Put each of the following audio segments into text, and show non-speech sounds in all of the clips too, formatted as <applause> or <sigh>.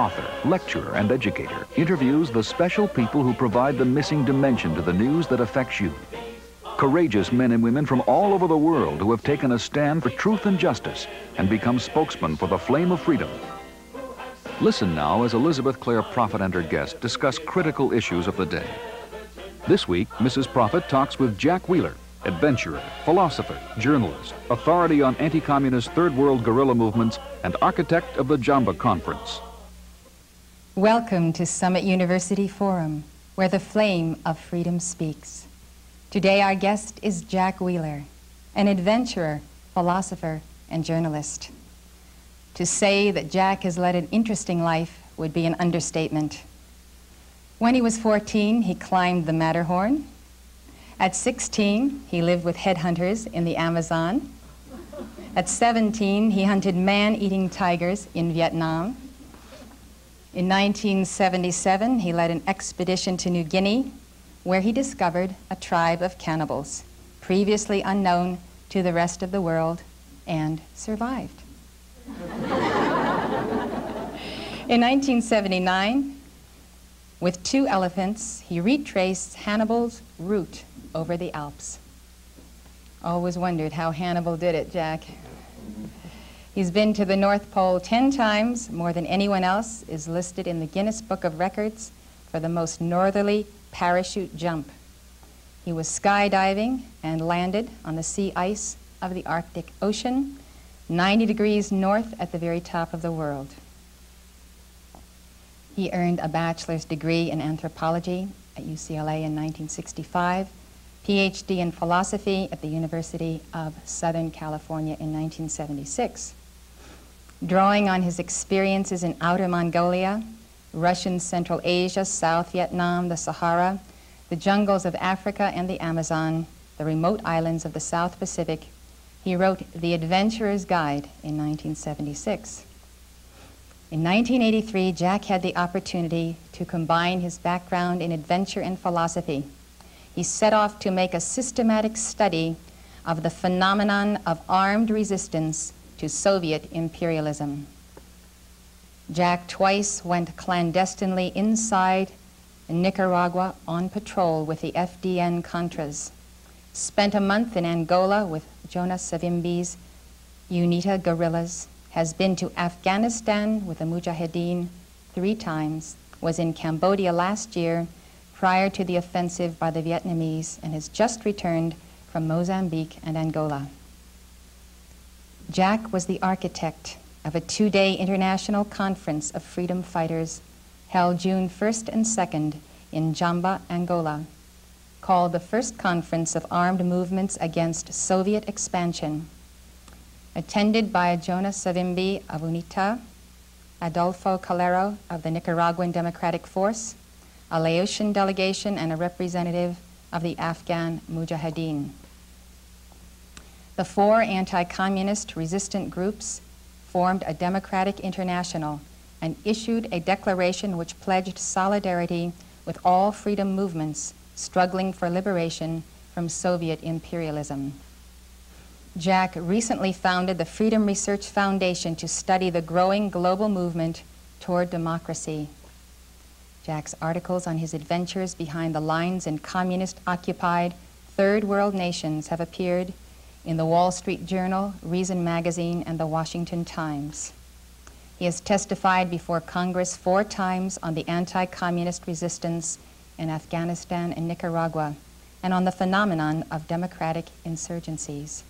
author, lecturer, and educator, interviews the special people who provide the missing dimension to the news that affects you. Courageous men and women from all over the world who have taken a stand for truth and justice and become spokesmen for the flame of freedom. Listen now as Elizabeth Clare Prophet and her guest discuss critical issues of the day. This week, Mrs. Prophet talks with Jack Wheeler, adventurer, philosopher, journalist, authority on anti-communist third world guerrilla movements, and architect of the Jamba Conference. Welcome to Summit University Forum, where the flame of freedom speaks. Today our guest is Jack Wheeler, an adventurer, philosopher, and journalist. To say that Jack has led an interesting life would be an understatement. When he was 14, he climbed the Matterhorn, at 16, he lived with headhunters in the Amazon. At 17, he hunted man-eating tigers in Vietnam. In 1977, he led an expedition to New Guinea, where he discovered a tribe of cannibals, previously unknown to the rest of the world, and survived. in 1979, with two elephants, he retraced Hannibal's route over the Alps. Always wondered how Hannibal did it, Jack. He's been to the North Pole 10 times, more than anyone else, is listed in the Guinness Book of Records for the most northerly parachute jump. He was skydiving and landed on the sea ice of the Arctic Ocean, 90 degrees north at the very top of the world. He earned a bachelor's degree in anthropology at UCLA in 1965 PhD in philosophy at the University of Southern California in 1976. Drawing on his experiences in Outer Mongolia, Russian Central Asia, South Vietnam, the Sahara, the jungles of Africa and the Amazon, the remote islands of the South Pacific, he wrote The Adventurer's Guide in 1976. In 1983, Jack had the opportunity to combine his background in adventure and philosophy he set off to make a systematic study of the phenomenon of armed resistance to Soviet imperialism. Jack twice went clandestinely inside Nicaragua on patrol with the FDN Contras, spent a month in Angola with Jonas Savimbi's UNITA guerrillas, has been to Afghanistan with the Mujahideen three times, was in Cambodia last year, prior to the offensive by the Vietnamese and has just returned from Mozambique and Angola. Jack was the architect of a two-day international conference of freedom fighters held June 1st and 2nd in Jamba, Angola, called the First Conference of Armed Movements Against Soviet Expansion, attended by Jonas Savimbi of UNITA, Adolfo Calero of the Nicaraguan Democratic Force, a Laotian delegation, and a representative of the Afghan Mujahideen. The four anti-communist resistant groups formed a democratic international and issued a declaration which pledged solidarity with all freedom movements struggling for liberation from Soviet imperialism. Jack recently founded the Freedom Research Foundation to study the growing global movement toward democracy Jack's articles on his adventures behind the lines in communist-occupied third world nations have appeared in the Wall Street Journal, Reason Magazine, and the Washington Times. He has testified before Congress four times on the anti-communist resistance in Afghanistan and Nicaragua, and on the phenomenon of democratic insurgencies.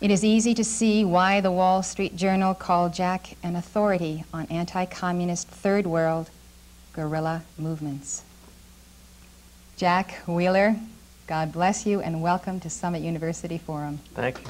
It is easy to see why the Wall Street Journal called Jack an authority on anti-communist third world guerrilla movements. Jack Wheeler, God bless you and welcome to Summit University Forum. Thank you.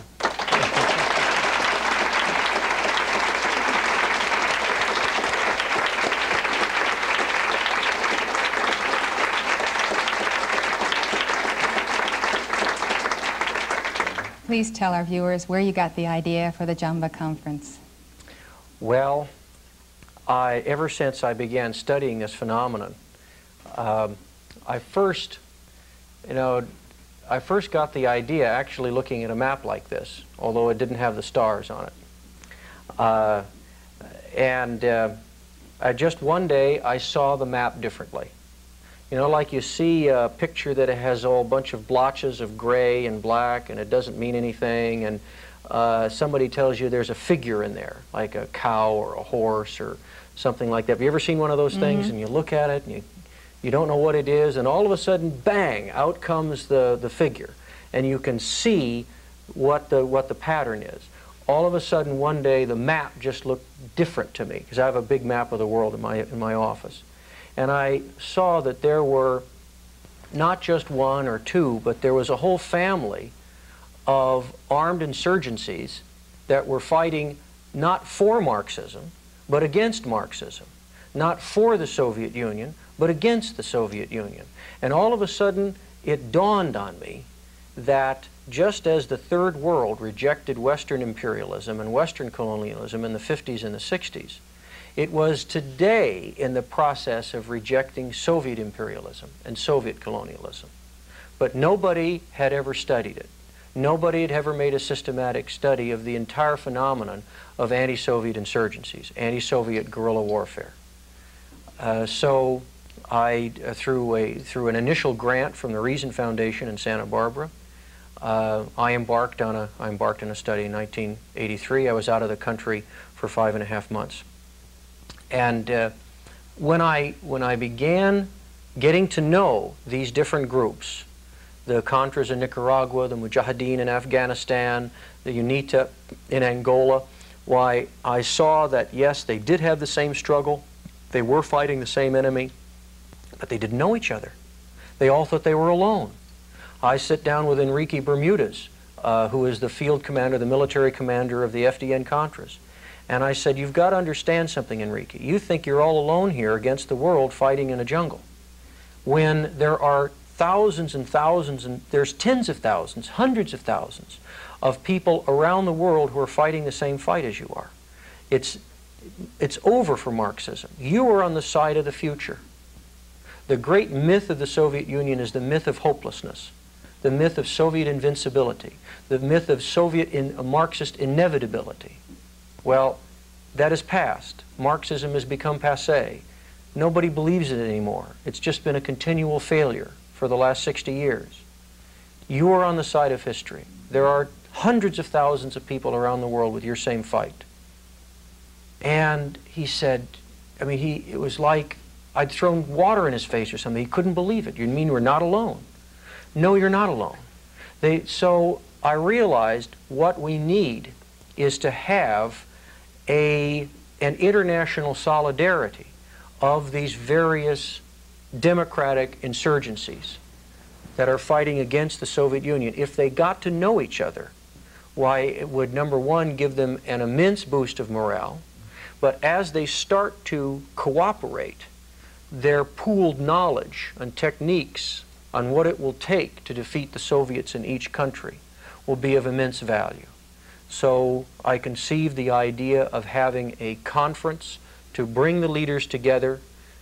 Please tell our viewers where you got the idea for the Jamba Conference. Well, I, ever since I began studying this phenomenon, um, I first, you know, I first got the idea actually looking at a map like this, although it didn't have the stars on it. Uh, and uh, I just one day I saw the map differently. You know, like you see a picture that has a whole bunch of blotches of gray and black and it doesn't mean anything and uh, somebody tells you there's a figure in there, like a cow or a horse or something like that. Have you ever seen one of those mm -hmm. things and you look at it and you, you don't know what it is and all of a sudden, bang, out comes the, the figure and you can see what the, what the pattern is. All of a sudden, one day, the map just looked different to me because I have a big map of the world in my, in my office. And I saw that there were not just one or two, but there was a whole family of armed insurgencies that were fighting not for Marxism, but against Marxism. Not for the Soviet Union, but against the Soviet Union. And all of a sudden, it dawned on me that just as the Third World rejected Western imperialism and Western colonialism in the 50s and the 60s, it was today in the process of rejecting Soviet imperialism and Soviet colonialism. But nobody had ever studied it. Nobody had ever made a systematic study of the entire phenomenon of anti-Soviet insurgencies, anti-Soviet guerrilla warfare. Uh, so I, uh, through, a, through an initial grant from the Reason Foundation in Santa Barbara, uh, I embarked on a I embarked on a study in 1983. I was out of the country for five and a half months. And uh, when, I, when I began getting to know these different groups, the Contras in Nicaragua, the Mujahideen in Afghanistan, the UNITA in Angola, why I saw that yes, they did have the same struggle, they were fighting the same enemy, but they didn't know each other. They all thought they were alone. I sit down with Enrique Bermudez, uh, who is the field commander, the military commander of the FDN Contras. And I said, You've got to understand something, Enrique. You think you're all alone here against the world fighting in a jungle. When there are thousands and thousands, and there's tens of thousands, hundreds of thousands of people around the world who are fighting the same fight as you are. It's, it's over for Marxism. You are on the side of the future. The great myth of the Soviet Union is the myth of hopelessness, the myth of Soviet invincibility, the myth of Soviet in, uh, Marxist inevitability. Well, that is past. Marxism has become passe. Nobody believes it anymore. It's just been a continual failure for the last 60 years. You are on the side of history. There are hundreds of thousands of people around the world with your same fight. And he said, I mean, he, it was like I'd thrown water in his face or something. He couldn't believe it. You mean we're not alone? No, you're not alone. They, so I realized what we need is to have a, an international solidarity of these various democratic insurgencies that are fighting against the Soviet Union. If they got to know each other, why, it would, number one, give them an immense boost of morale, but as they start to cooperate, their pooled knowledge and techniques on what it will take to defeat the Soviets in each country will be of immense value. So I conceived the idea of having a conference to bring the leaders together,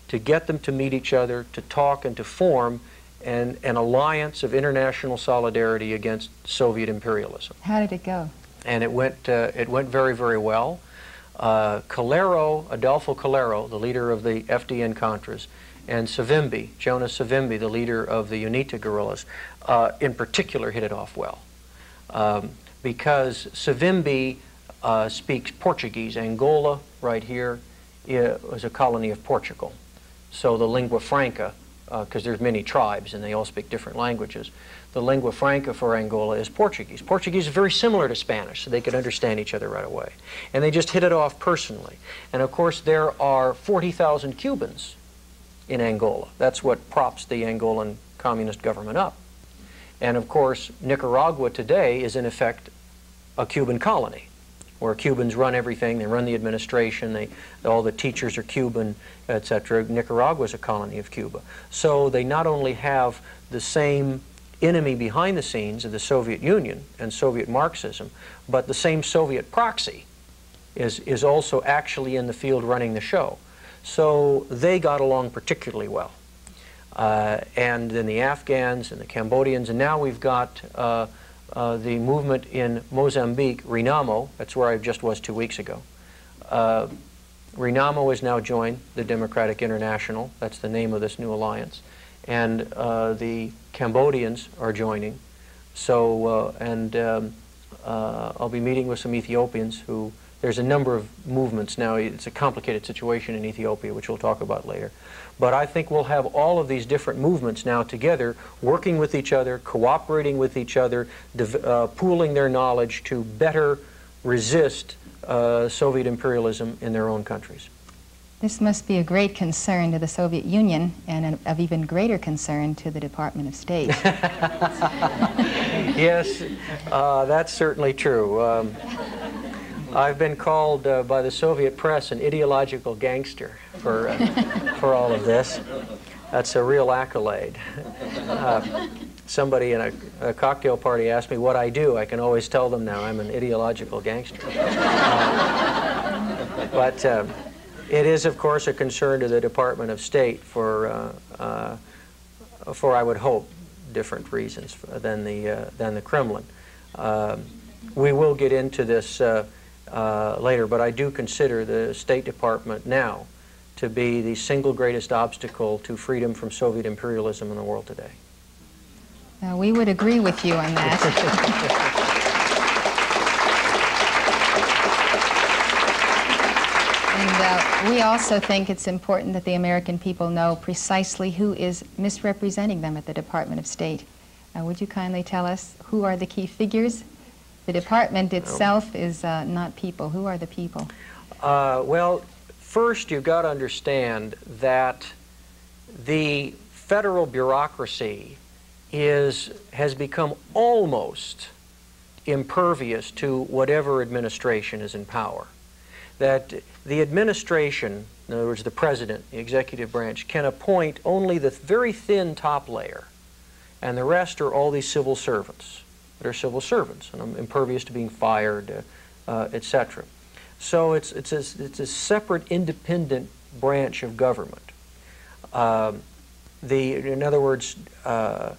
to get them to meet each other, to talk and to form an, an alliance of international solidarity against Soviet imperialism. How did it go? And it went, uh, it went very, very well. Uh, Calero, Adolfo Calero, the leader of the FDN Contras, and Savimbi, Jonas Savimbi, the leader of the UNITA guerrillas, uh, in particular hit it off well. Um, because Savimbi uh, speaks Portuguese. Angola, right here, is a colony of Portugal. So the lingua franca, because uh, there's many tribes and they all speak different languages, the lingua franca for Angola is Portuguese. Portuguese is very similar to Spanish, so they could understand each other right away. And they just hit it off personally. And of course, there are 40,000 Cubans in Angola. That's what props the Angolan communist government up. And of course, Nicaragua today is in effect a Cuban colony where Cubans run everything, they run the administration, they, all the teachers are Cuban, etc. Nicaragua is a colony of Cuba. So they not only have the same enemy behind the scenes of the Soviet Union and Soviet Marxism, but the same Soviet proxy is, is also actually in the field running the show. So they got along particularly well. Uh, and then the Afghans and the Cambodians, and now we've got uh, uh, the movement in Mozambique, Renamo, that's where I just was two weeks ago. Uh, Renamo has now joined the Democratic International. That's the name of this new alliance. And uh, the Cambodians are joining. So, uh, and um, uh, I'll be meeting with some Ethiopians who, there's a number of movements now. It's a complicated situation in Ethiopia, which we'll talk about later. But I think we'll have all of these different movements now together, working with each other, cooperating with each other, uh, pooling their knowledge to better resist uh, Soviet imperialism in their own countries. This must be a great concern to the Soviet Union and of even greater concern to the Department of State. <laughs> <laughs> yes, uh, that's certainly true. Um, I've been called uh, by the Soviet press an ideological gangster for, uh, for all of this. That's a real accolade. Uh, somebody in a, a, cocktail party asked me what I do. I can always tell them now I'm an ideological gangster. Uh, but uh, it is, of course, a concern to the Department of State for, uh, uh, for I would hope, different reasons than the, uh, than the Kremlin. Um, we will get into this uh, uh, later, but I do consider the State Department now to be the single greatest obstacle to freedom from Soviet imperialism in the world today. we would agree with you on that. <laughs> And uh, we also think it's important that the American people know precisely who is misrepresenting them at the Department of State. Uh, would you kindly tell us who are the key figures? The department itself is uh, not people. Who are the people? Uh, well, first you've got to understand that the federal bureaucracy is, has become almost impervious to whatever administration is in power that the administration, in other words, the president, the executive branch, can appoint only the very thin top layer, and the rest are all these civil servants that are civil servants and I'm impervious to being fired, uh, uh, etc. So it's, it's, a, it's a separate, independent branch of government. Um, the, in other words, uh,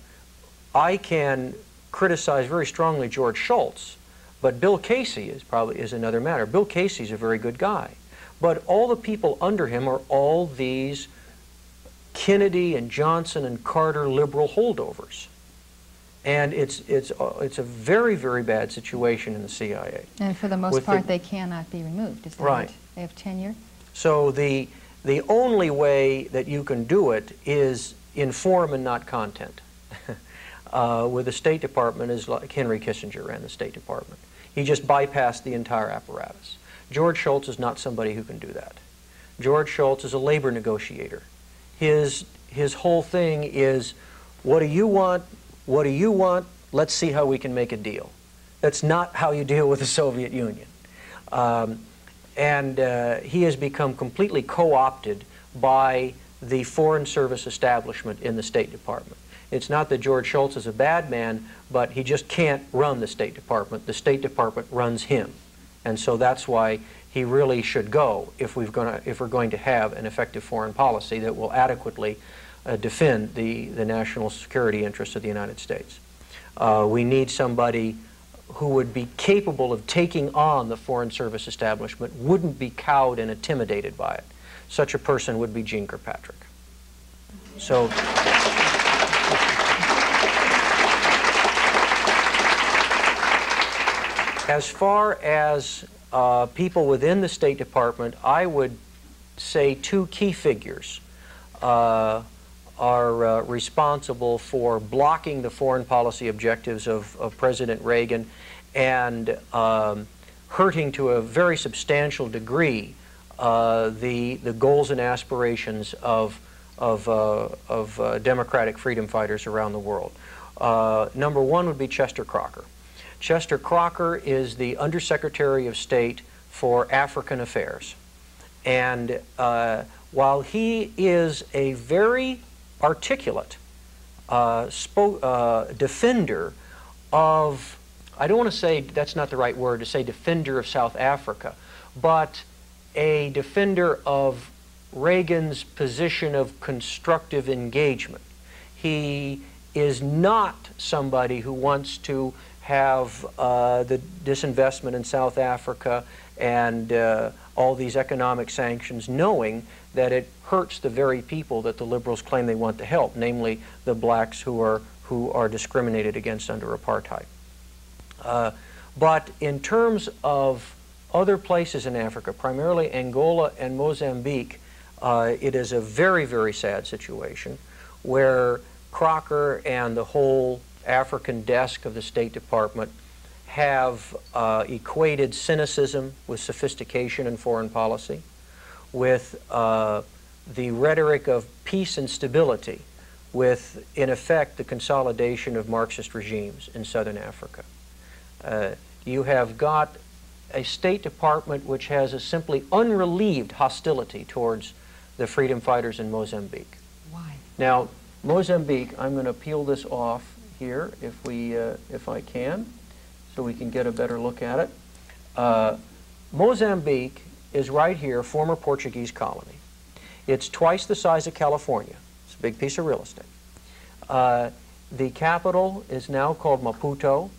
I can criticize very strongly George Shultz but Bill Casey is probably is another matter. Bill Casey's a very good guy. But all the people under him are all these Kennedy and Johnson and Carter liberal holdovers. And it's, it's, uh, it's a very, very bad situation in the CIA. And for the most With part, the, they cannot be removed, is that right? They have tenure? So the, the only way that you can do it is in form and not content. <laughs> uh, with the State Department is like Henry Kissinger ran the State Department. He just bypassed the entire apparatus. George Shultz is not somebody who can do that. George Shultz is a labor negotiator. His, his whole thing is, what do you want? What do you want? Let's see how we can make a deal. That's not how you deal with the Soviet Union. Um, and uh, he has become completely co-opted by the Foreign Service establishment in the State Department. It's not that George Shultz is a bad man, but he just can't run the State Department. The State Department runs him. And so that's why he really should go if, we've gonna, if we're going to have an effective foreign policy that will adequately uh, defend the, the national security interests of the United States. Uh, we need somebody who would be capable of taking on the Foreign Service establishment, wouldn't be cowed and intimidated by it. Such a person would be Jeane Kirkpatrick. So. As far as uh, people within the State Department, I would say two key figures uh, are uh, responsible for blocking the foreign policy objectives of, of President Reagan and um, hurting to a very substantial degree uh, the, the goals and aspirations of, of, uh, of uh, democratic freedom fighters around the world. number one would be Chester Crocker. Chester Crocker is the Undersecretary of State for African Affairs. And uh, while he is a very articulate uh, uh, defender of, I don't want to say, that's not the right word, to say defender of South Africa, but a defender of Reagan's position of constructive engagement. He is not somebody who wants to have uh, the disinvestment in South Africa and uh, all these economic sanctions, knowing that it hurts the very people that the liberals claim they want to help, namely the blacks who are, who are discriminated against under apartheid. Uh, but in terms of other places in Africa, primarily Angola and Mozambique, uh, it is a very, very sad situation where Crocker and the whole African desk of the State Department have uh, equated cynicism with sophistication in foreign policy, with uh, the rhetoric of peace and stability, with, in effect, the consolidation of Marxist regimes in southern Africa. Uh, you have got a State Department which has a simply unrelieved hostility towards the freedom fighters in Mozambique. Why? Now, Mozambique, I'm going to peel this off here if, we, uh, if I can, so we can get a better look at it. Uh, Mozambique is right here, former Portuguese colony. It's twice the size of California. It's a big piece of real estate. Uh, the capital is now called Maputo.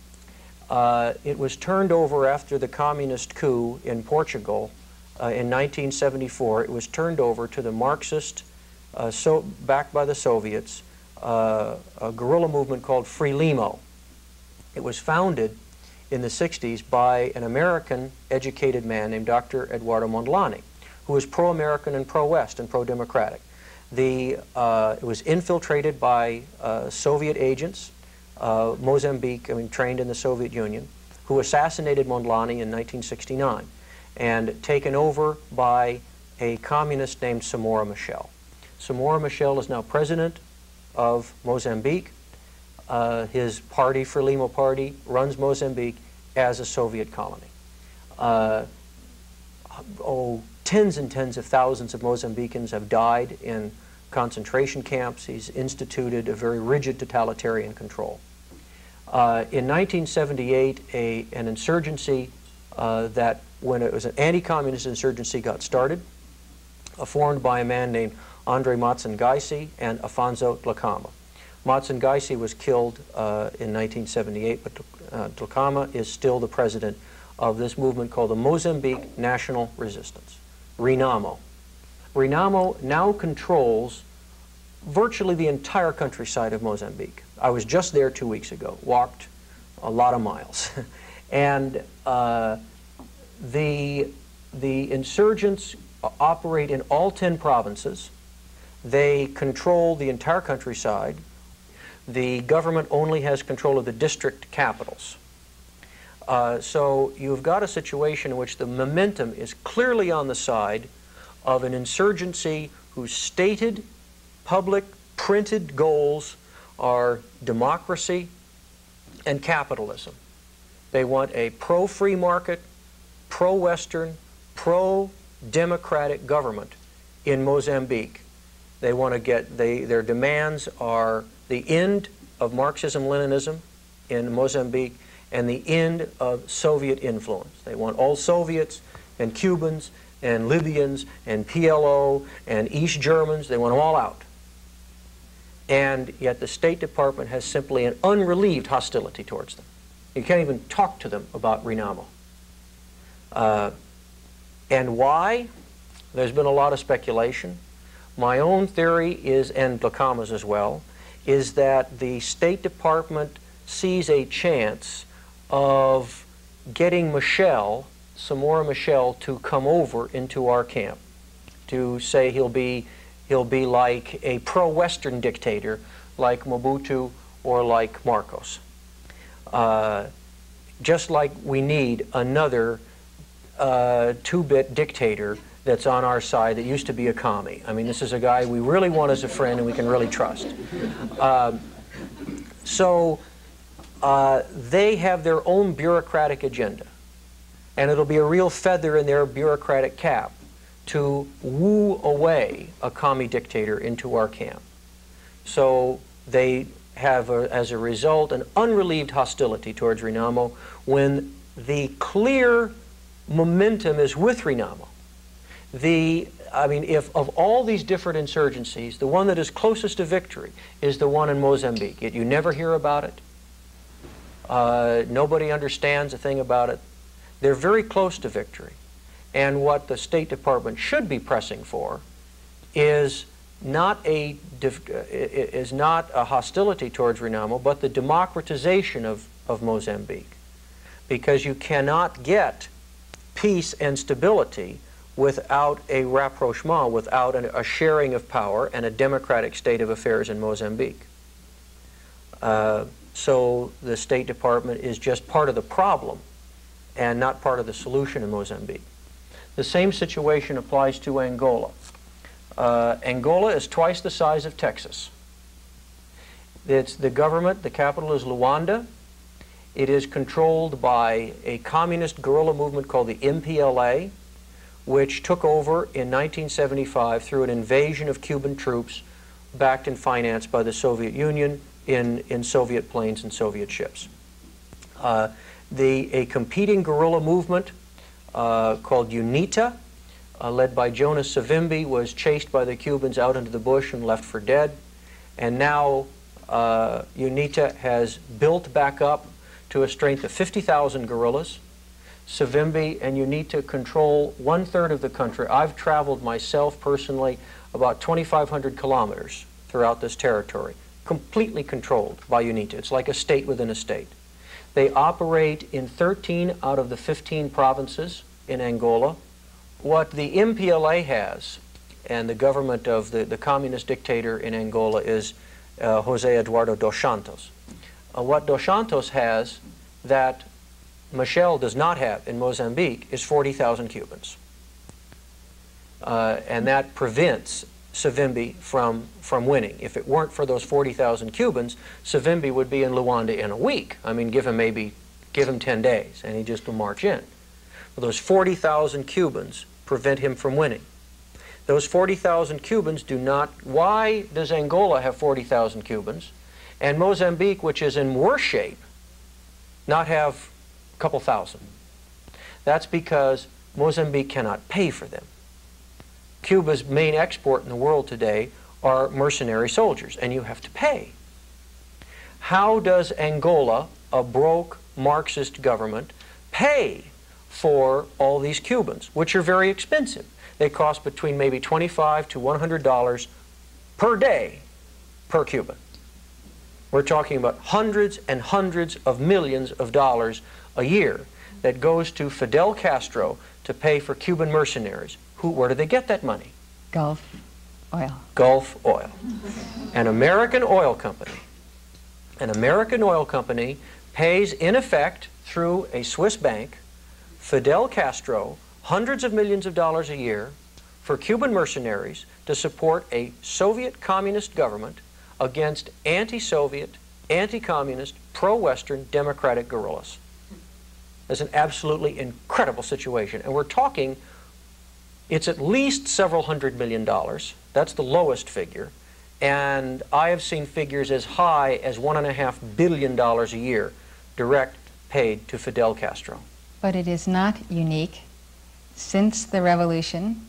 Uh, it was turned over after the communist coup in Portugal uh, in 1974. It was turned over to the Marxist, uh, so, backed by the Soviets, uh, a guerrilla movement called Frelimo. It was founded in the 60s by an American educated man named Dr. Eduardo Mondlane, who was pro-American and pro-West and pro-democratic. The, uh, it was infiltrated by uh, Soviet agents, uh, Mozambique, I mean, trained in the Soviet Union, who assassinated Mondlane in 1969 and taken over by a communist named Samora Machel. Samora Machel is now president of Mozambique. Uh, his party, Frelimo Party, runs Mozambique as a Soviet colony. Uh, oh, tens and tens of thousands of Mozambicans have died in concentration camps. He's instituted a very rigid totalitarian control. Uh, in 1978, a, an insurgency uh, that, when it was an anti-communist insurgency, got started, uh, formed by a man named Andre Matsangaisi and Afonso Dhlakama. Matsangaisi was killed uh, in 1978, but uh, Dhlakama is still the president of this movement called the Mozambique National Resistance, RENAMO. RENAMO now controls virtually the entire countryside of Mozambique. I was just there two weeks ago, walked a lot of miles. <laughs> and uh, the, the insurgents operate in all 10 provinces. They control the entire countryside. The government only has control of the district capitals. Uh, so you've got a situation in which the momentum is clearly on the side of an insurgency whose stated public printed goals are democracy and capitalism. They want a pro-free market, pro-Western, pro-democratic government in Mozambique. They want to get, they, their demands are the end of Marxism-Leninism in Mozambique and the end of Soviet influence. They want all Soviets and Cubans and Libyans and PLO and East Germans, they want them all out and yet the State Department has simply an unrelieved hostility towards them. You can't even talk to them about Renamo. Uh, and why? There's been a lot of speculation. My own theory is, and Dhlakama's as well, is that the State Department sees a chance of getting Machel, Samora Machel, to come over into our camp, to say he'll be He'll be like a pro-Western dictator like Mobutu or like Marcos. Uh, just like we need another uh, two-bit dictator that's on our side that used to be a commie. I mean, this is a guy we really want as a friend and we can really trust. Uh, so uh, they have their own bureaucratic agenda. And it'll be a real feather in their bureaucratic cap to woo away a commie dictator into our camp. So they have, a, as a result, an unrelieved hostility towards Renamo when the clear momentum is with Renamo. The, I mean, if of all these different insurgencies, the one that is closest to victory is the one in Mozambique. Yet you never hear about it. Uh, nobody understands a thing about it. They're very close to victory. And what the State Department should be pressing for is not a is not a hostility towards Renamo, but the democratization of, of Mozambique. Because you cannot get peace and stability without a rapprochement, without an, a sharing of power and a democratic state of affairs in Mozambique. Uh, so the State Department is just part of the problem and not part of the solution in Mozambique. The same situation applies to Angola. Uh, Angola is twice the size of Texas. It's the government, the capital is Luanda. It is controlled by a communist guerrilla movement called the MPLA, which took over in 1975 through an invasion of Cuban troops backed and financed by the Soviet Union in, in Soviet planes and Soviet ships. Uh, the, a competing guerrilla movement uh, called UNITA, uh, led by Jonas Savimbi, was chased by the Cubans out into the bush and left for dead. And now uh, UNITA has built back up to a strength of 50,000 guerrillas. Savimbi and UNITA control one third of the country. I've traveled myself personally about 2,500 kilometers throughout this territory, completely controlled by UNITA. It's like a state within a state. They operate in 13 out of the 15 provinces in Angola. What the MPLA has, and the government of the, the communist dictator in Angola is uh, Jose Eduardo dos Santos. Uh, what dos Santos has that Machel does not have in Mozambique is 40,000 Cubans. Uh, and that prevents Savimbi from, from winning. If it weren't for those 40,000 Cubans, Savimbi would be in Luanda in a week. I mean, give him maybe, give him 10 days, and he just will march in. But those 40,000 Cubans prevent him from winning. Those 40,000 Cubans do not, why does Angola have 40,000 Cubans, and Mozambique, which is in worse shape, not have couple thousand? That's because Mozambique cannot pay for them. Cuba's main export in the world today are mercenary soldiers, and you have to pay. How does Angola, a broke Marxist government, pay for all these Cubans, which are very expensive? They cost between maybe 25 to $100 per day per Cuban. We're talking about hundreds and hundreds of millions of dollars a year that goes to Fidel Castro to pay for Cuban mercenaries who, where do they get that money? Gulf Oil. Gulf Oil. An American oil company. An American oil company pays, in effect, through a Swiss bank, Fidel Castro hundreds of millions of dollars a year for Cuban mercenaries to support a Soviet communist government against anti-Soviet, anti-communist, pro-Western democratic guerrillas. It's an absolutely incredible situation. And we're talking it's at least several hundred million dollars. That's the lowest figure. And I have seen figures as high as one and a half billion dollars a year direct paid to Fidel Castro. But it is not unique. Since the revolution,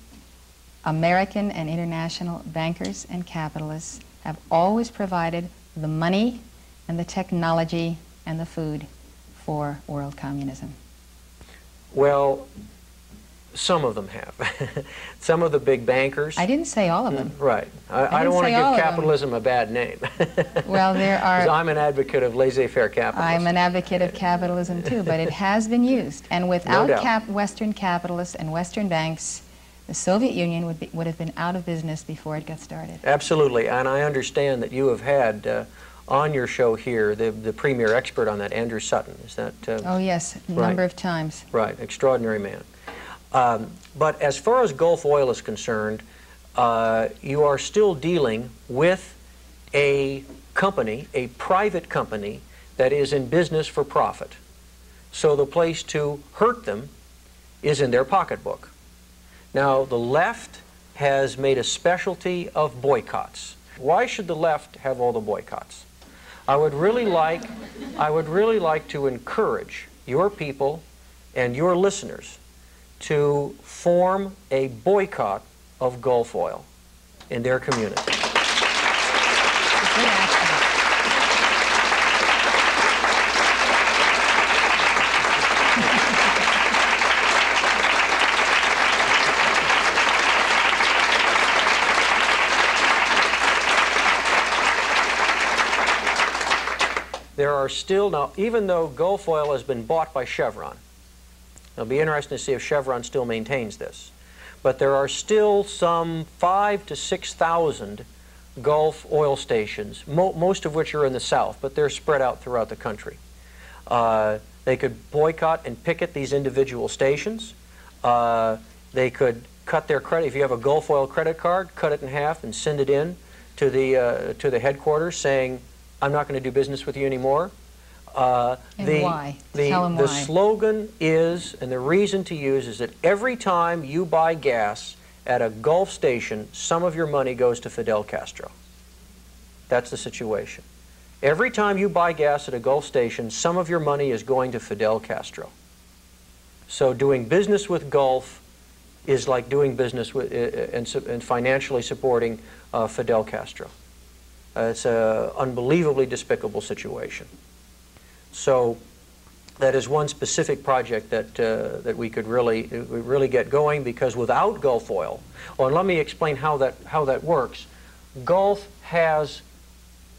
American and international bankers and capitalists have always provided the money and the technology and the food for world communism. Well, some of them have. <laughs> Some of the big bankers. I didn't say all of them. Mm, right. I, I, I don't want to give capitalism a bad name. <laughs> well, there are. I'm an advocate of laissez-faire capitalism. I'm an advocate of capitalism too, but it has been used. And <laughs> without no cap Western capitalists and Western banks, the Soviet Union would, be, would have been out of business before it got started. Absolutely. And I understand that you have had uh, on your show here the, the premier expert on that, Andrew Sutton. Is that? Uh, oh, yes, a right. number of times. Right. Extraordinary man. Um, but as far as Gulf Oil is concerned, uh, you are still dealing with a company, a private company, that is in business for profit. So the place to hurt them is in their pocketbook. Now, the left has made a specialty of boycotts. Why should the left have all the boycotts? I would really like, I would really like to encourage your people and your listeners to form a boycott of Gulf oil in their community. There are still, now, even though Gulf Oil has been bought by Chevron, it'll be interesting to see if Chevron still maintains this, but there are still some five to 6,000 Gulf oil stations, mo most of which are in the South, but they're spread out throughout the country. Uh, they could boycott and picket these individual stations. Uh, they could cut their credit. If you have a Gulf Oil credit card, cut it in half and send it in to the, uh, to the headquarters saying, I'm not going to do business with you anymore. Uh, and the, why? The, Tell them the why. slogan is, and the reason to use is that every time you buy gas at a Gulf station, some of your money goes to Fidel Castro. That's the situation. Every time you buy gas at a Gulf station, some of your money is going to Fidel Castro. So doing business with Gulf is like doing business with and, and financially supporting uh, Fidel Castro. Uh, it's an unbelievably despicable situation. So that is one specific project that, uh, that we could really, really get going because without Gulf oil, well, and let me explain how that, how that works. Gulf has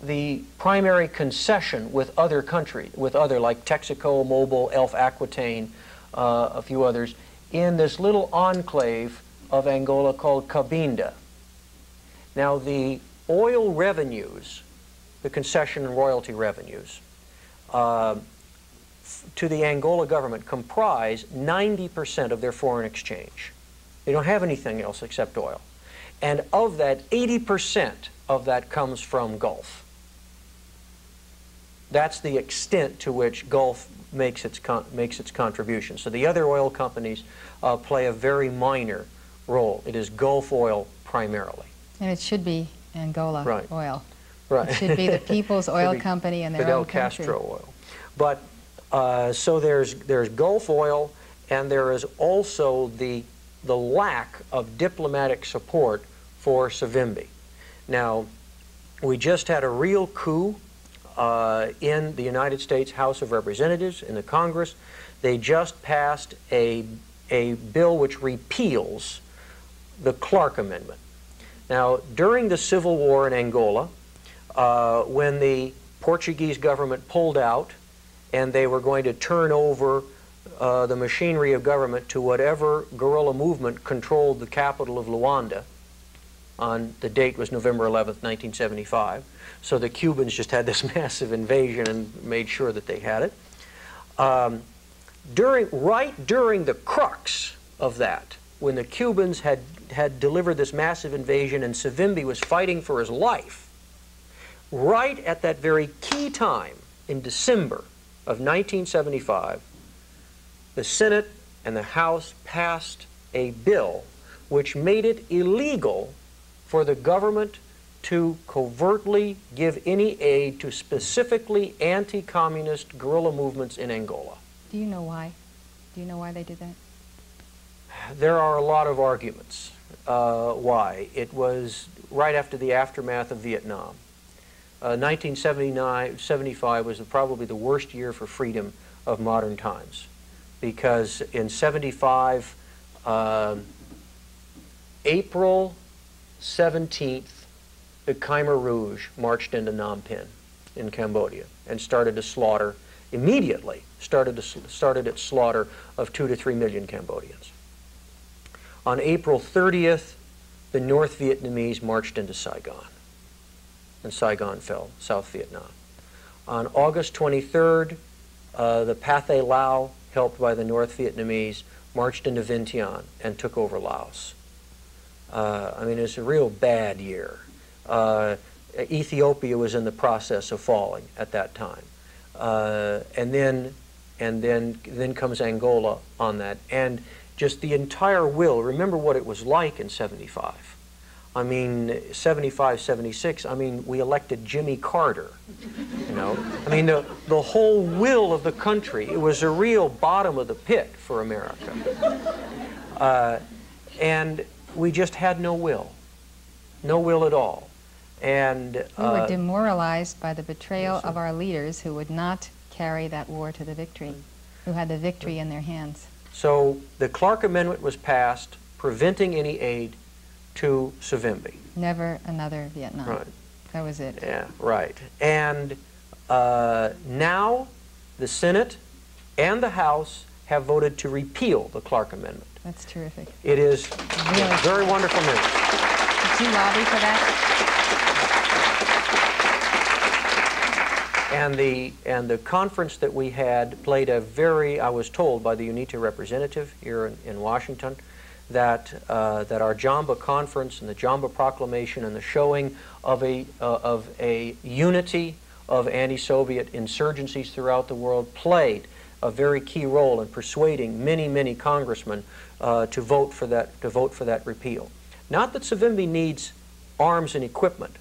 the primary concession with other countries, with other like Texaco, Mobil, Elf Aquitaine, uh, a few others, in this little enclave of Angola called Cabinda. Now the oil revenues, the concession and royalty revenues, uh, to the Angola government comprise 90% of their foreign exchange. They don't have anything else except oil. And of that, 80% of that comes from Gulf. That's the extent to which Gulf makes its, makes its contribution. So the other oil companies uh, play a very minor role. It is Gulf oil primarily. And it should be Angola right. oil. Right. It should be the <laughs> People's Oil Company and their Fidel own country. Castro oil. But uh, so there's there's Gulf oil, and there is also the the lack of diplomatic support for Savimbi. Now, we just had a real coup uh, in the United States House of Representatives, in the Congress. They just passed a, a bill which repeals the Clark Amendment. Now, during the Civil War in Angola, uh, when the Portuguese government pulled out and they were going to turn over uh, the machinery of government to whatever guerrilla movement controlled the capital of Luanda, on the date was November 11th, 1975. So the Cubans just had this <laughs> massive invasion and made sure that they had it. Um, during, right during the crux of that, when the Cubans had, had delivered this massive invasion and Savimbi was fighting for his life, right at that very key time in December of 1975, the Senate and the House passed a bill which made it illegal for the government to covertly give any aid to specifically anti-communist guerrilla movements in Angola. Do you know why? Do you know why they did that? There are a lot of arguments uh, why. It was right after the aftermath of Vietnam. Uh, 1975 was probably the worst year for freedom of modern times because in 75, uh, April 17th, the Khmer Rouge marched into Phnom Penh in Cambodia and started to slaughter, immediately started, to, started its slaughter of two to three million Cambodians. On April 30th, the North Vietnamese marched into Saigon, and Saigon fell, South Vietnam. On August 23rd, uh, the Pathet Lao, helped by the North Vietnamese, marched into Vientiane and took over Laos. Uh, I mean, it's a real bad year. Uh, Ethiopia was in the process of falling at that time. Uh, and then, and then, then comes Angola on that. And just the entire will, remember what it was like in 75. I mean, 75, 76, I mean, we elected Jimmy Carter, you know. I mean, the, the whole will of the country, it was a real bottom of the pit for America. Uh, and we just had no will, no will at all. And uh, we were demoralized by the betrayal yes, of our leaders who would not carry that war to the victory, who had the victory in their hands. So the Clark Amendment was passed, preventing any aid to Savimbi. Never another Vietnam. Right. That was it. Yeah, right. And Uh, now, the Senate and the House have voted to repeal the Clark Amendment. That's terrific. It is Really? very wonderful news. Did you lobby for that? And the, and the conference that we had played a very, I was told by the UNITA representative here in, in Washington, that, uh, that our Jamba conference and the Jamba proclamation and the showing of a, uh, of a unity of anti-Soviet insurgencies throughout the world played a very key role in persuading many, many congressmen uh, to vote for that to vote for that repeal. Not that Savimbi needs arms and equipment.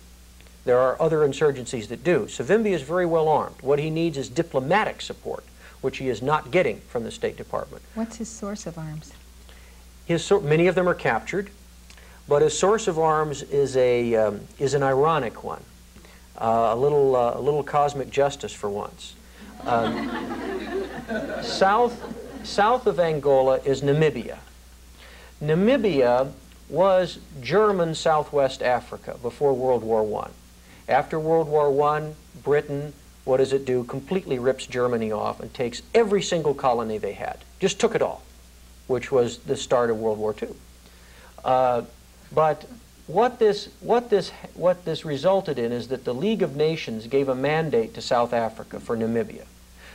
There are other insurgencies that do. Savimbi is very well armed. What he needs is diplomatic support, which he is not getting from the State Department. What's his source of arms? His, sor- many of them are captured, but his source of arms is, a, um, is an ironic one, uh, a, little, uh, a little cosmic justice for once. Um, <laughs> south, south of Angola is Namibia. Namibia was German Southwest Africa before World War I. After World War I, Britain, what does it do? Completely rips Germany off and takes every single colony they had. Just took it all, which was the start of World War II. Uh, but what this, what, this, what this resulted in is that the League of Nations gave a mandate to South Africa for Namibia.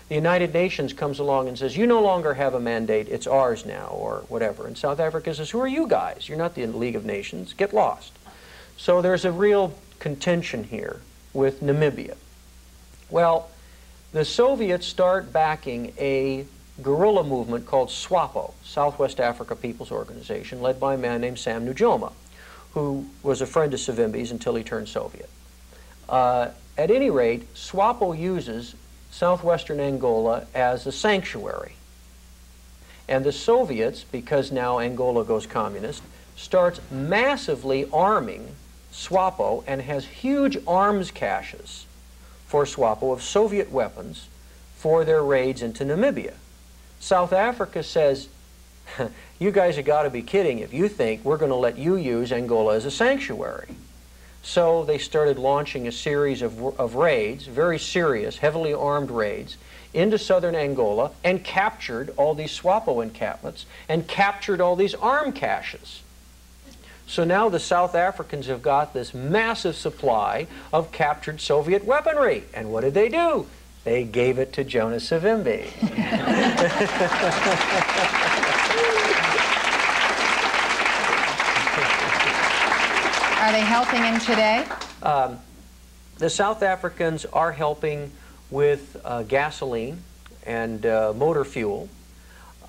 The United Nations comes along and says, you no longer have a mandate, it's ours now, or whatever. And South Africa says, who are you guys? You're not the League of Nations, get lost. So there's a real contention here with Namibia. Well, the Soviets start backing a guerrilla movement called SWAPO, Southwest Africa People's Organization, led by a man named Sam Nujoma, who was a friend of Savimbi's until he turned Soviet. Uh, at any rate, SWAPO uses southwestern Angola as a sanctuary. And the Soviets, because now Angola goes communist, starts massively arming SWAPO and has huge arms caches for SWAPO of Soviet weapons for their raids into Namibia. South Africa says, <laughs> you guys have got to be kidding if you think we're going to let you use Angola as a sanctuary. So they started launching a series of, of raids, very serious, heavily armed raids, into southern Angola and captured all these SWAPO encampments and captured all these arm caches. So now the South Africans have got this massive supply of captured Soviet weaponry. And what did they do? They gave it to Jonas Savimbi. Are they helping him today? Um, the South Africans are helping with uh, gasoline and uh, motor fuel.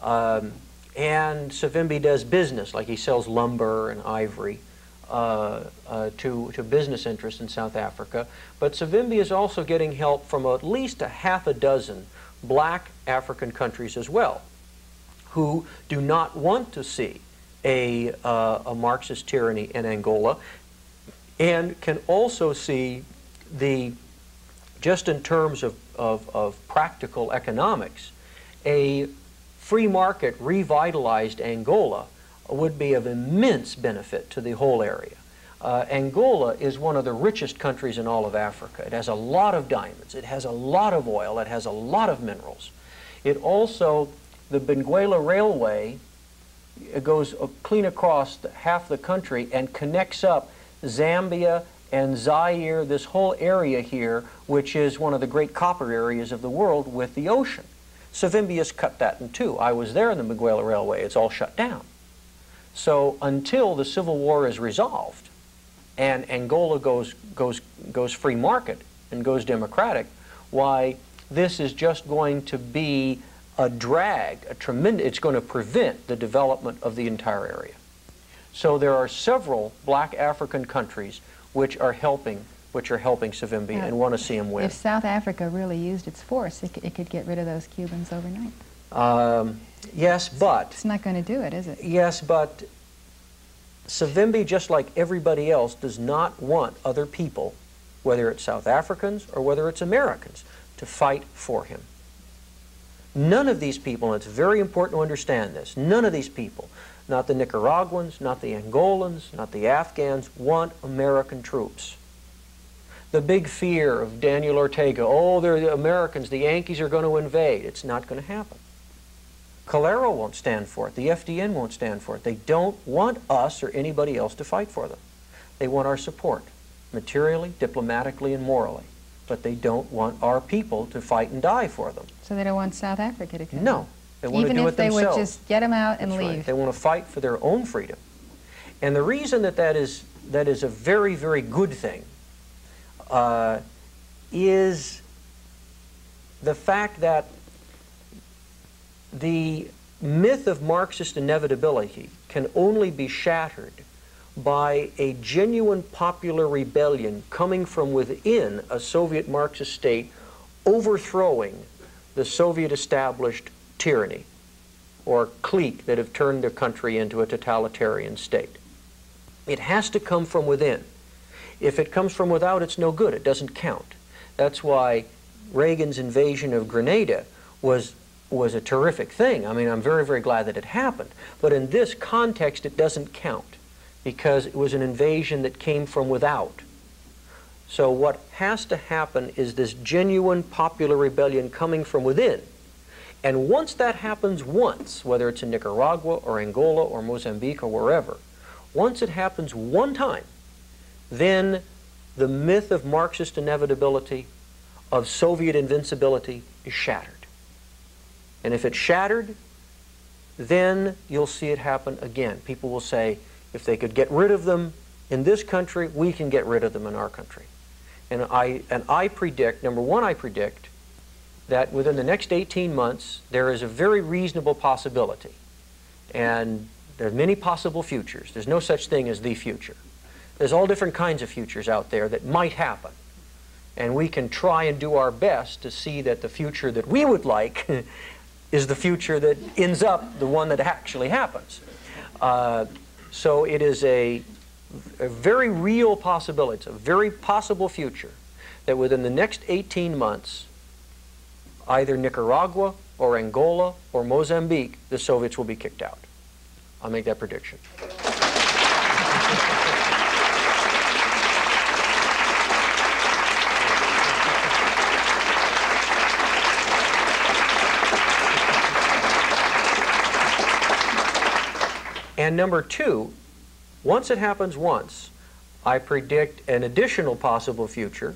Um, and Savimbi does business, like he sells lumber and ivory uh, uh, to, to business interests in South Africa. But Savimbi is also getting help from at least a half a dozen black African countries as well, who do not want to see a, uh, a Marxist tyranny in Angola and can also see the, just in terms of, of, of practical economics, a free market revitalized Angola would be of immense benefit to the whole area. Uh, Angola is one of the richest countries in all of Africa. It has a lot of diamonds, it has a lot of oil, it has a lot of minerals. It also, the Benguela Railway goes clean across the, half the country and connects up Zambia and Zaire, this whole area here, which is one of the great copper areas of the world, with the ocean. Savimbi has cut that in two. I was there in the Benguela Railway. It's all shut down. So until the Civil War is resolved and Angola goes, goes, goes free market and goes democratic, why, this is just going to be a drag, a tremendous, it's going to prevent the development of the entire area. So there are several black African countries which are helping which are helping Savimbi Yeah. and want to see him win. If South Africa really used its force, it, it could get rid of those Cubans overnight. Um, yes, but It's not going to do it, is it? yes, but Savimbi, just like everybody else, does not want other people, whether it's South Africans or whether it's Americans, to fight for him. None of these people, and it's very important to understand this, none of these people, not the Nicaraguans, not the Angolans, not the Afghans, want American troops. The big fear of Daniel Ortega, oh, they're the Americans, the Yankees are going to invade. It's not going to happen. Calero won't stand for it. The FDN won't stand for it. They don't want us or anybody else to fight for them. They want our support, materially, diplomatically, and morally. But they don't want our people to fight and die for them. So they don't want South Africa to come? No. They want Even to do if it they themselves. would just get them out and That's right. leave? They want to fight for their own freedom. And the reason that that is, that is a very, very good thing uh, is the fact that the myth of Marxist inevitability can only be shattered by a genuine popular rebellion coming from within a Soviet Marxist state overthrowing the Soviet established tyranny or clique that have turned their country into a totalitarian state. It has to come from within. If it comes from without, it's no good. It doesn't count. That's why Reagan's invasion of Grenada was was a terrific thing. I mean, I'm very, very glad that it happened. But in this context, it doesn't count because it was an invasion that came from without. So what has to happen is this genuine popular rebellion coming from within. And once that happens once, whether it's in Nicaragua or Angola or Mozambique or wherever, once it happens one time, then the myth of Marxist inevitability, of Soviet invincibility, is shattered. And if it's shattered, then you'll see it happen again. People will say, if they could get rid of them in this country, we can get rid of them in our country. And I, and I predict, number one, I predict that within the next 18 months, there is a very reasonable possibility. And there are many possible futures. There's no such thing as the future. There's all different kinds of futures out there that might happen. And we can try and do our best to see that the future that we would like <laughs> is the future that ends up the one that actually happens. Uh, so it is a, a very real possibility, it's a very possible future that within the next 18 months, either Nicaragua or Angola or Mozambique, the Soviets will be kicked out. I'll make that prediction. And number two, once it happens once, I predict an additional possible future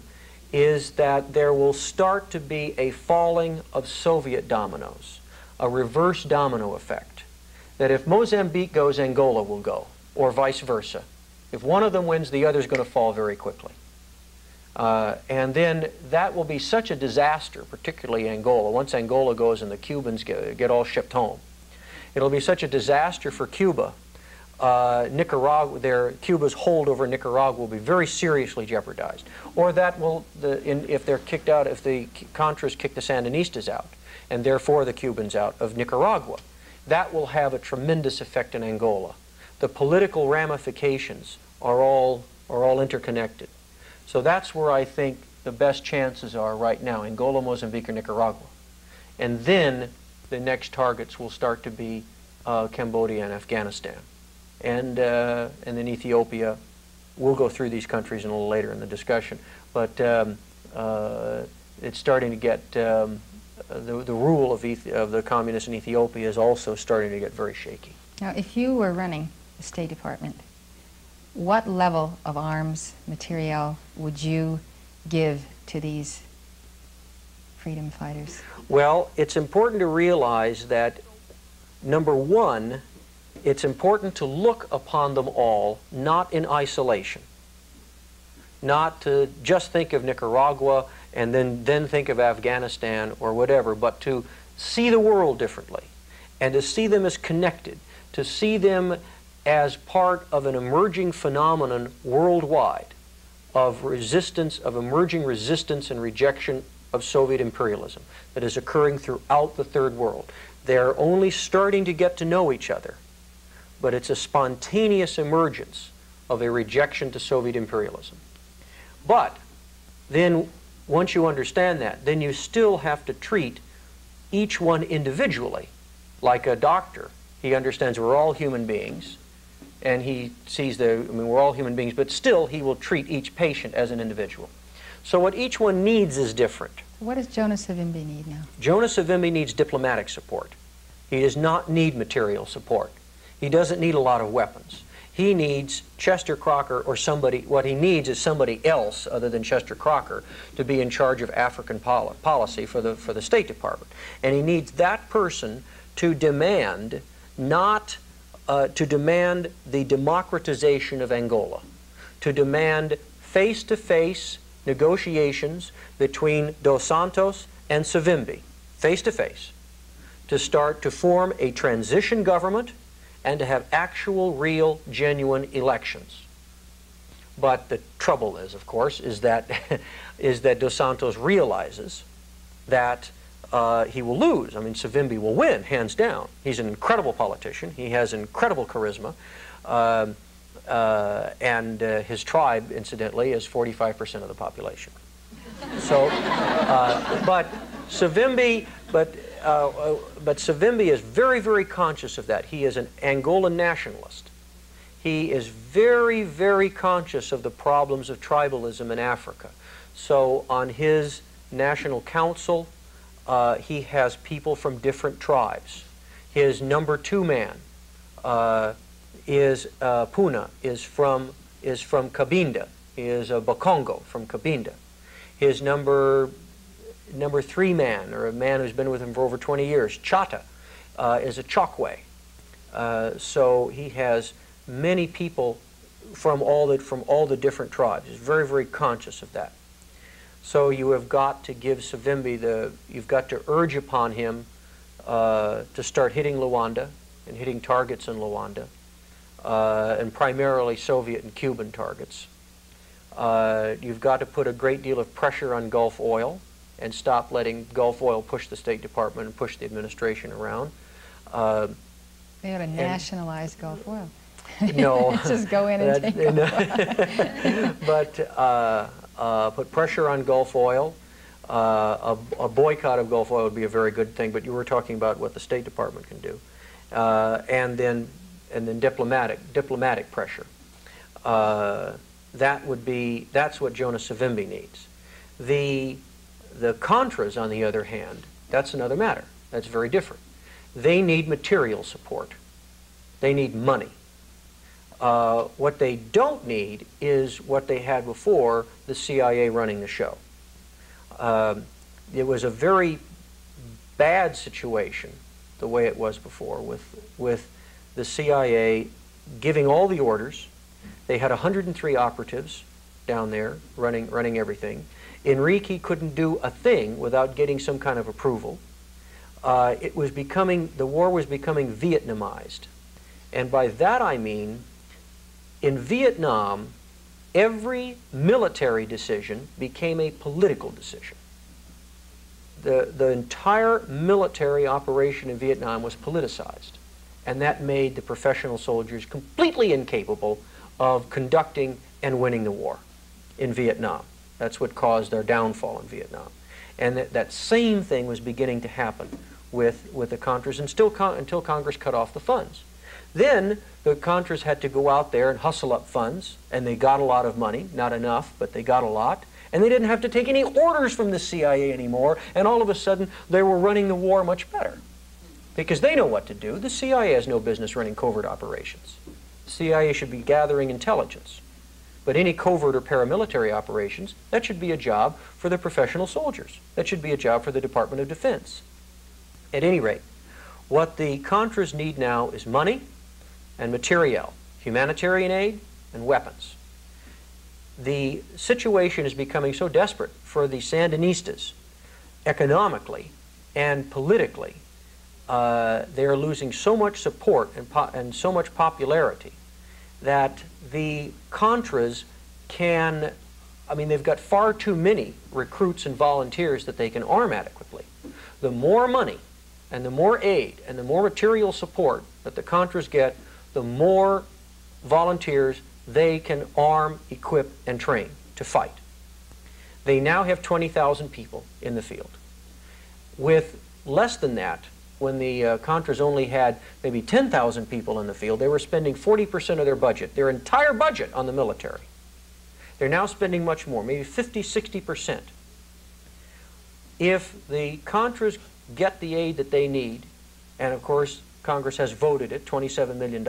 is that there will start to be a falling of Soviet dominoes, a reverse domino effect. That if Mozambique goes, Angola will go, or vice versa. If one of them wins, the other is going to fall very quickly. Uh, and then that will be such a disaster, particularly Angola. Once Angola goes and the Cubans get, get all shipped home, it'll be such a disaster for Cuba. Uh, Nicaragua, their Cuba's hold over Nicaragua will be very seriously jeopardized. Or that will, the, in, if they're kicked out, if the Contras kick the Sandinistas out, and therefore the Cubans out of Nicaragua, that will have a tremendous effect in Angola. The political ramifications are all are all interconnected. So that's where I think the best chances are right now, Angola, Mozambique, or Nicaragua. And then the next targets will start to be uh, Cambodia and Afghanistan. And, uh, and then Ethiopia. We'll go through these countries a little later in the discussion. But um, uh, it's starting to get, um, the, the rule of, Ethi of the communists in Ethiopia is also starting to get very shaky. Now, if you were running the State Department, what level of arms material would you give to these freedom fighters? Well, it's important to realize that, number one, it's important to look upon them all not in isolation. Not to just think of Nicaragua and then, then think of Afghanistan or whatever, but to see the world differently and to see them as connected, to see them as part of an emerging phenomenon worldwide of resistance, of emerging resistance and rejection of Soviet imperialism that is occurring throughout the third world. They're only starting to get to know each other, but it's a spontaneous emergence of a rejection to Soviet imperialism. But then, once you understand that, then you still have to treat each one individually, like a doctor. He understands we're all human beings, and he sees the, I mean, we're all human beings, but still he will treat each patient as an individual. So what each one needs is different. What does Jonas Savimbi need now? Jonas Savimbi needs diplomatic support. He does not need material support. He doesn't need a lot of weapons. He needs Chester Crocker or somebody, what he needs is somebody else other than Chester Crocker to be in charge of African poli policy for the, for the State Department. And he needs that person to demand not, uh, to demand the democratization of Angola, to demand face-to-face negotiations between Dos Santos and Savimbi, face-to-face, to start to form a transition government and to have actual, real, genuine elections. But the trouble is, of course, is that, <laughs> is that Dos Santos realizes that uh, he will lose. I mean, Savimbi will win, hands down. He's an incredible politician. He has incredible charisma. Uh, uh, and uh, his tribe, incidentally, is 45% of the population. So, uh, but Savimbi, but uh, uh, but Savimbi is very, very conscious of that. He is an Angolan nationalist. He is very, very conscious of the problems of tribalism in Africa. So on his national council, uh, he has people from different tribes. His number two man is uh, Puna, is from, is from Cabinda, is a Bakongo from Cabinda. His number number three man, or a man who's been with him for over 20 years, Chata, uh, is a Chokwe. Uh, so he has many people from all, the, from all the different tribes. He's very, very conscious of that. So you have got to give Savimbi the, you've got to urge upon him uh, to start hitting Luanda and hitting targets in Luanda, uh, and primarily Soviet and Cuban targets. Uh, you've got to put a great deal of pressure on Gulf oil and stop letting Gulf Oil push the State Department and push the administration around. Uh, they ought to nationalize Gulf Oil. <laughs> No. <laughs> Just go in and take <laughs> But uh, uh, put pressure on Gulf Oil. Uh, a, a, boycott of Gulf Oil would be a very good thing, but you were talking about what the State Department can do. Uh, and then and then diplomatic diplomatic pressure. Uh, that would be that's what Jonas Savimbi needs. The the Contras, on the other hand, that's another matter. That's very different. They need material support. They need money. Uh, what they don't need is what they had before, the CIA running the show. Um, it was a very bad situation, the way it was before, with, with the CIA giving all the orders. They had 103 operatives down there running, running everything. Enrique couldn't do a thing without getting some kind of approval. Uh, it was becoming, the war was becoming Vietnamized. And by that I mean, in Vietnam, every military decision became a political decision. The, the entire military operation in Vietnam was politicized. And that made the professional soldiers completely incapable of conducting and winning the war in Vietnam. That's what caused our downfall in Vietnam. And that, that same thing was beginning to happen with, with the Contras and still con until Congress cut off the funds. Then the Contras had to go out there and hustle up funds, and they got a lot of money, not enough, but they got a lot. And they didn't have to take any orders from the CIA anymore, and all of a sudden they were running the war much better. Because they know what to do. The CIA has no business running covert operations. The CIA should be gathering intelligence. But any covert or paramilitary operations, that should be a job for the professional soldiers. That should be a job for the Department of Defense. At any rate, what the Contras need now is money and materiel, humanitarian aid and weapons. The situation is becoming so desperate for the Sandinistas economically and politically. Uh, they are losing so much support and, and so much popularity that the Contras can, I mean, they've got far too many recruits and volunteers that they can arm adequately. The more money and the more aid and the more material support that the Contras get, the more volunteers they can arm, equip, and train to fight. They now have 20,000 people in the field. With less than that, when the uh, Contras only had maybe 10,000 people in the field, they were spending 40% of their budget, their entire budget, on the military. They're now spending much more, maybe 50, 60 percent. If the Contras get the aid that they need, and of course Congress has voted it, $27 million,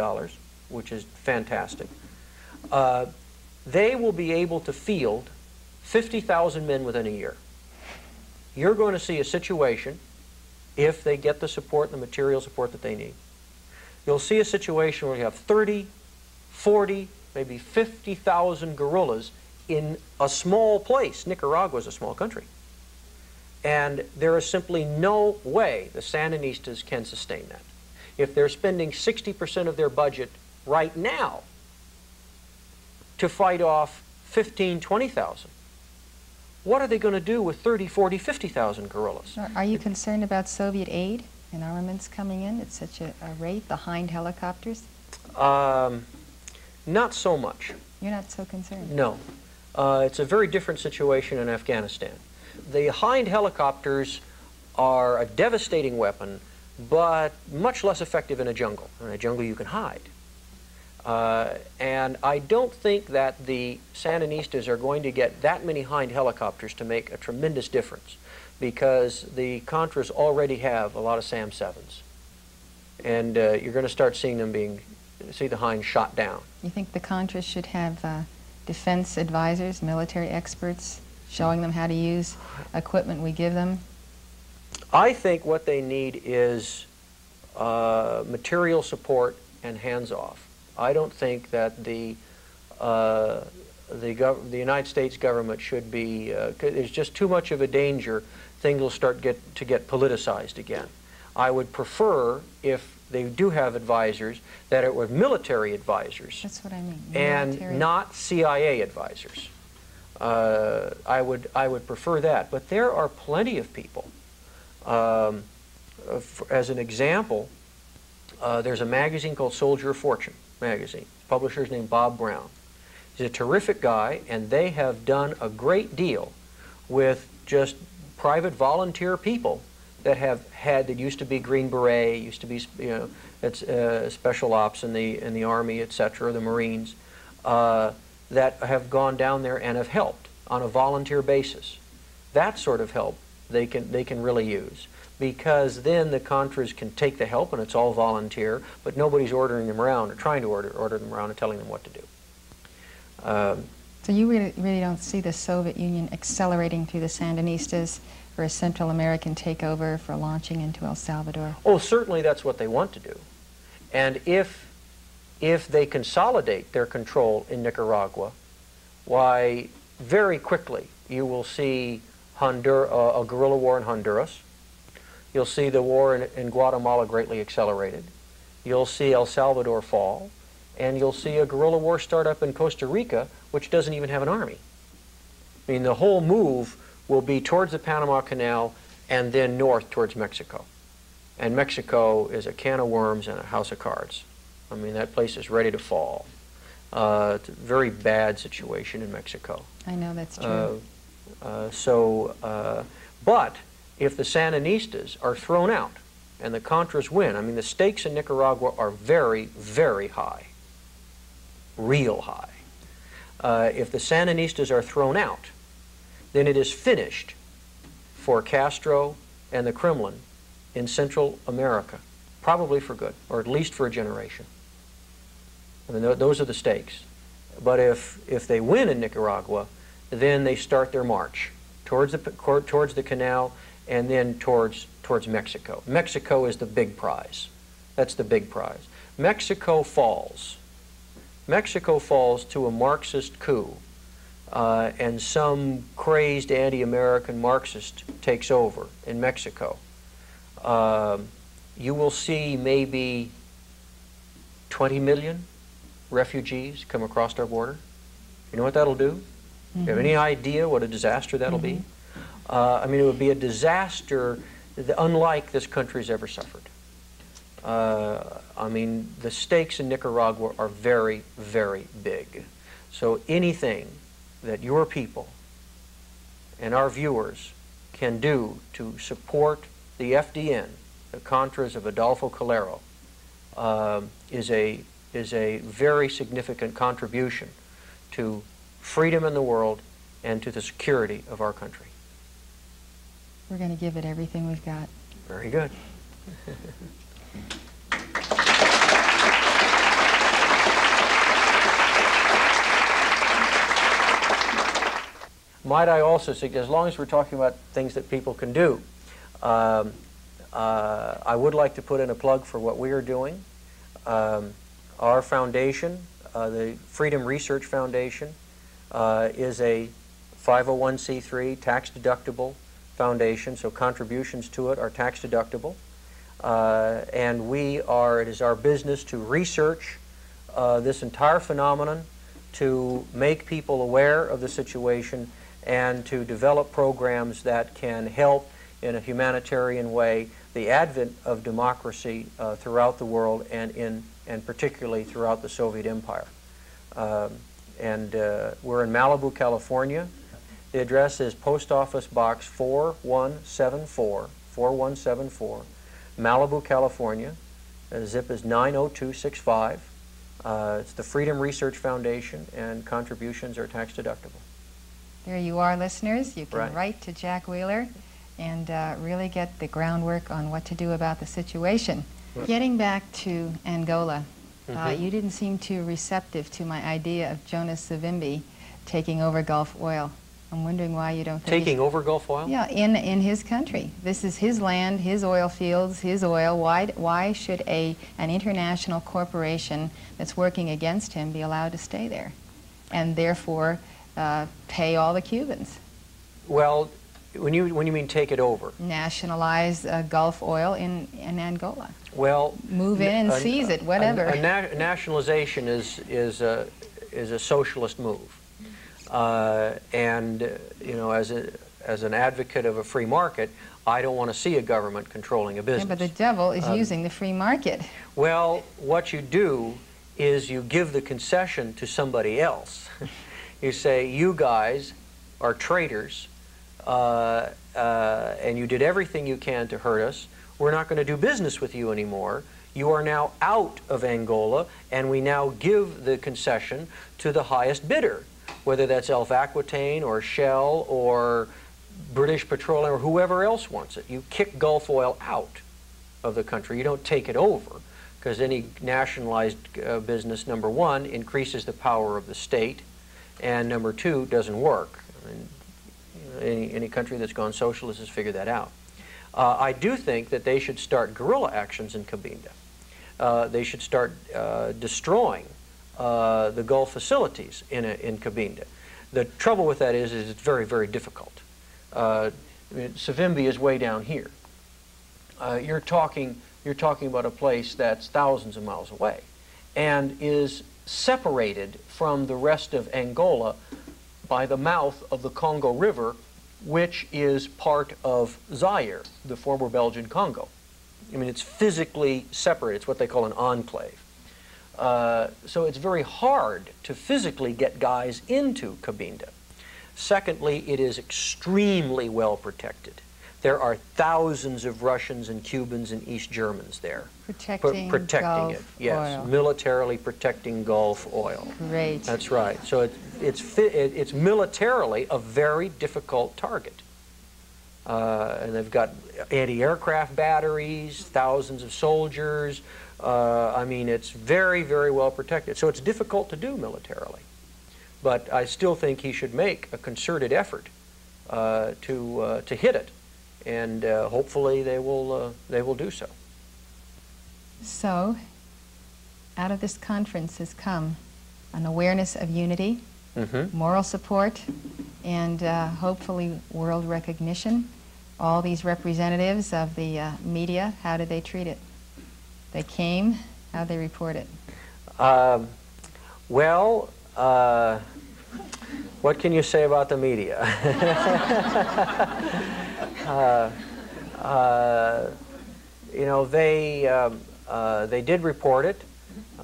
which is fantastic, uh, they will be able to field 50,000 men within a year. You're going to see a situation, if they get the support and the material support that they need, you'll see a situation where you have 30, 40, maybe 50,000 guerrillas in a small place. Nicaragua is a small country. And there is simply no way the Sandinistas can sustain that. If they're spending 60% of their budget right now to fight off 15, 20,000, what are they going to do with 30, 40, 50,000 guerrillas? Are you concerned about Soviet aid and armaments coming in at such a, a rate, the Hind helicopters? Um, not so much. You're not so concerned? No. Uh, it's a very different situation in Afghanistan. The Hind helicopters are a devastating weapon, but much less effective in a jungle. In a jungle you can hide. Uh, and I don't think that the Sandinistas are going to get that many Hind helicopters to make a tremendous difference because the Contras already have a lot of SAM-7s. And uh, you're going to start seeing them being, see the Hind shot down. You think the Contras should have uh, defense advisors, military experts, showing them how to use equipment we give them? I think what they need is uh, material support and hands-off. I don't think that the uh, the, the, United States government should be, uh, there's just too much of a danger things will start get, to get politicized again. I would prefer, if they do have advisors, that it were military advisors. That's what I mean. Military. And not CIA advisors. Uh, I, would, I would prefer that. But there are plenty of people. Um, as an example, uh, there's a magazine called Soldier of Fortune magazine. Publisher's named Bob Brown. He's a terrific guy, and they have done a great deal with just private volunteer people that have had that used to be Green Beret, used to be you know it's uh, special ops in the in the Army, etc., the Marines, uh, that have gone down there and have helped on a volunteer basis. That sort of help they can they can really use because then the Contras can take the help and it's all volunteer, but nobody's ordering them around or trying to order order them around and telling them what to do. Um, so you really, really don't see the Soviet Union accelerating through the Sandinistas for a Central American takeover, for launching into El Salvador? Oh, certainly that's what they want to do. And if, if they consolidate their control in Nicaragua, why, very quickly you will see Hondur uh, a guerrilla war in Honduras. You'll see the war in, in Guatemala greatly accelerated. You'll see El Salvador fall and you'll see a guerrilla war start up in Costa Rica, which doesn't even have an army. I mean, the whole move will be towards the Panama Canal and then north towards Mexico. And Mexico is a can of worms and a house of cards. I mean, that place is ready to fall. Uh, it's a very bad situation in Mexico. I know that's true. Uh, uh, so, uh, but if the Sandinistas are thrown out and the Contras win, I mean, the stakes in Nicaragua are very, very high real high. Uh, if the Sandinistas are thrown out, then it is finished for Castro and the Kremlin in Central America, probably for good, or at least for a generation. I mean, those are the stakes. But if, if they win in Nicaragua, then they start their march towards the, towards the canal and then towards, towards Mexico. Mexico is the big prize. That's the big prize. Mexico falls Mexico falls to a Marxist coup uh, and some crazed anti-American Marxist takes over in Mexico, uh, you will see maybe 20 million refugees come across our border. You know what that'll do? Mm -hmm. You have any mm-hmm. idea what a disaster that'll mm -hmm. be? Uh, I mean, it would be a disaster unlike this country's ever suffered. Uh, I mean, the stakes in Nicaragua are very, very big. So anything that your people and our viewers can do to support the FDN, the Contras of Adolfo Calero, uh, is, a, is a very significant contribution to freedom in the world, and to the security of our country. We're going to give it everything we've got. Very good. Might I also suggest, as long as we're talking about things that people can do, um, uh, I would like to put in a plug for what we are doing. Um, our foundation, uh, the Freedom Research Foundation, uh, is a 501c3 tax deductible foundation, so contributions to it are tax deductible. Uh, and we are, it is our business to research uh, this entire phenomenon, to make people aware of the situation, and to develop programs that can help in a humanitarian way the advent of democracy uh, throughout the world and in and particularly throughout the Soviet Empire. Um, and uh, we're in Malibu, California. The address is Post Office Box 4174, 4174, Malibu, California. The zip is 90265. Uh, it's the Freedom Research Foundation, and contributions are tax deductible. There you are, listeners. You can Right. write to Jack Wheeler and uh, really get the groundwork on what to do about the situation. Right. Getting back to Angola, uh, Mhm. you didn't seem too receptive to my idea of Jonas Savimbi taking over Gulf oil. I'm wondering why you don't think Taking over Gulf oil? Yeah, in, in his country. This is his land, his oil fields, his oil. Why, why should a, an international corporation that's working against him be allowed to stay there and therefore uh, pay all the Cubans? Well, when you, when you mean take it over, Nationalize uh, Gulf oil in, in Angola. well... Move in and a- seize it, a- whatever. A, na- nationalization is, is, a, is a socialist move. Uh, and, you know, as, a, as an advocate of a free market, I don't want to see a government controlling a Yeah, business. but the devil is Um, using the free market. Well, what you do is you give the concession to somebody else. <laughs> you say, you guys are traitors, uh, uh, and you did everything you can to hurt us. We're not going to do business with you anymore. You are now out of Angola, and we now give the concession to the highest bidder, whether that's Elf Aquitaine or Shell or British Petroleum or whoever else wants it. You kick Gulf oil out of the country. You don't take it over because any nationalized uh, business, number one, increases the power of the state, and number two, doesn't work. I mean, any, any country that's gone socialist has figured that out. Uh, I do think that they should start guerrilla actions in Cabinda. Uh, they should start uh, destroying uh, the Gulf facilities in, a, in Cabinda. The trouble with that is, is it's very, very difficult. Uh, I mean, Savimbi is way down here. Uh, you're talking you're talking about a place that's thousands of miles away and is separated from the rest of Angola by the mouth of the Congo River, which is part of Zaire, the former Belgian Congo. I mean, it's physically separate. It's what they call an enclave. Uh, so it's very hard to physically get guys into Cabinda. Secondly, it is extremely well protected. There are thousands of Russians and Cubans and East Germans there. Pr- Protecting, protecting Gulf it, yes. oil. Militarily protecting Gulf oil. Great. That's right. So it, it's, fi- it, it's militarily a very difficult target. Uh, and they've got anti-aircraft batteries, thousands of soldiers. Uh, I mean, it's very, very well protected. So it's difficult to do militarily. But I still think he should make a concerted effort uh, to, uh, to hit it. And uh, hopefully they will, uh, they will do so. So, out of this conference has come an awareness of unity, Mm-hmm. moral support, and uh, hopefully world recognition. All these representatives of the uh, media, how did they treat it? They came, how did they report it? Um, well, uh, what can you say about the media? <laughs> uh, uh, you know, they um, uh, they did report it.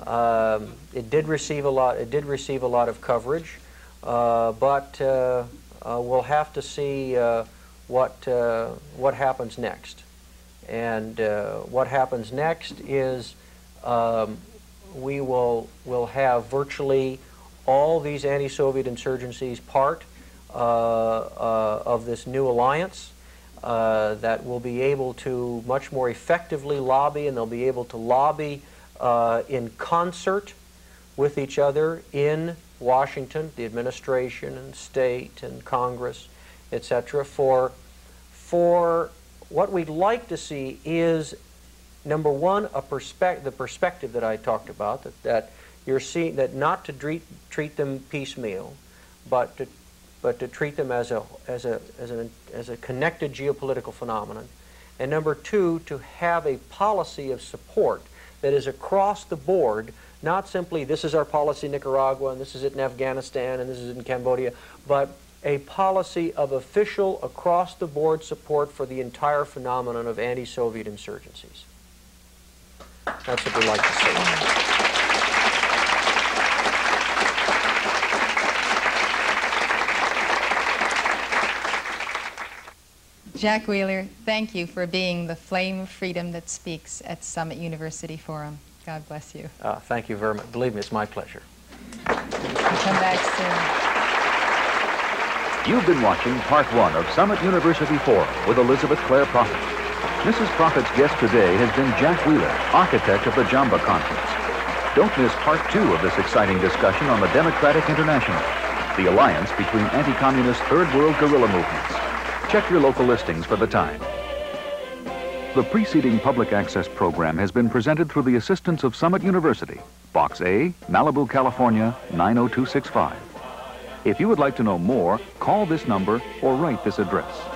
Um, it did receive a lot. It did receive a lot of coverage, uh, but uh, uh, we'll have to see uh, what uh, what happens next. And uh, what happens next is um, we will will have virtually all these anti-Soviet insurgencies part uh, uh, of this new alliance uh, that will be able to much more effectively lobby and they'll be able to lobby in concert with each other in Washington, the administration and state and Congress, etc., for, for what we'd like to see is, number one, a perspective, the perspective that I talked about, that, that you're seeing, that not to treat, treat them piecemeal, but to, but to treat them as a, as, a, as, a, as a connected geopolitical phenomenon. And number two, to have a policy of support that is across the board, not simply this is our policy in Nicaragua and this is it in Afghanistan and this is it in Cambodia, but a policy of official, across-the-board support for the entire phenomenon of anti-Soviet insurgencies. That's what we'd like to see. Jack Wheeler, thank you for being the flame of freedom that speaks at Summit University Forum. God bless you. Uh, thank you very much. Believe me, it's my pleasure. Come back soon. You've been watching part one of Summit University Forum with Elizabeth Clare Prophet. Mrs. Prophet's guest today has been Jack Wheeler, architect of the Jamba Conference. Don't miss part two of this exciting discussion on the Democratic International, the alliance between anti-communist third world guerrilla movements. Check your local listings for the time. The preceding public access program has been presented through the assistance of Summit University, Box A, Malibu, California, 90265. If you would like to know more, call this number or write this address.